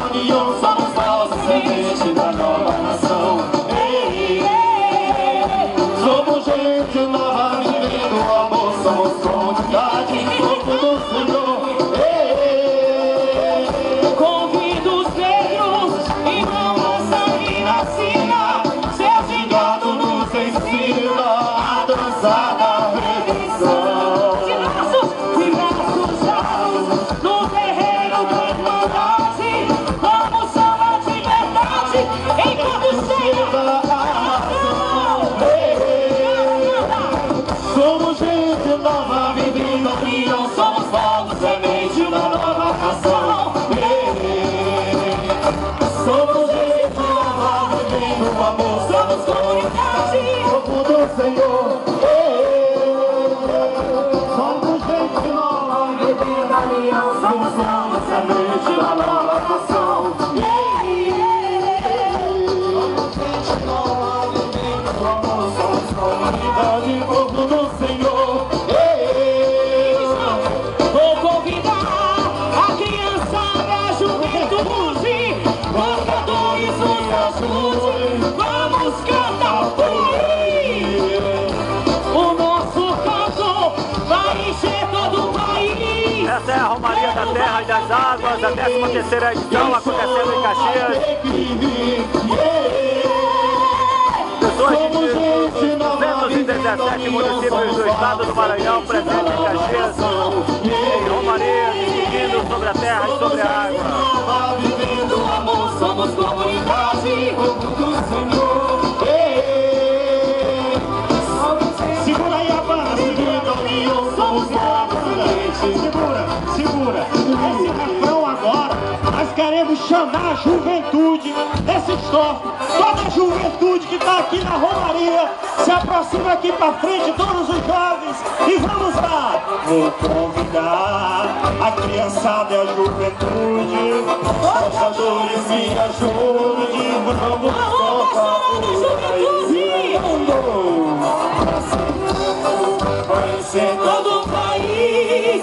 bandoneon somos nós, semente da nova nação. Somos gente nova. No amor somos comunidade, povo do Senhor. Da terra e das águas, a 13 terceira edição acontecendo em Caxias. Pessoas de 217 municípios do estado do Maranhão presentes em Caxias, em Romaria, seguindo sobre a terra e sobre a água. Somos comunidade, chamar a juventude desse estoque. Toda a juventude que está aqui na Romaria, se aproxima aqui para frente, todos os jovens, e vamos lá. Vou convidar a criançada e a juventude, dançadores me ajude, vamos tocar por aí. Conhecer Todo o país,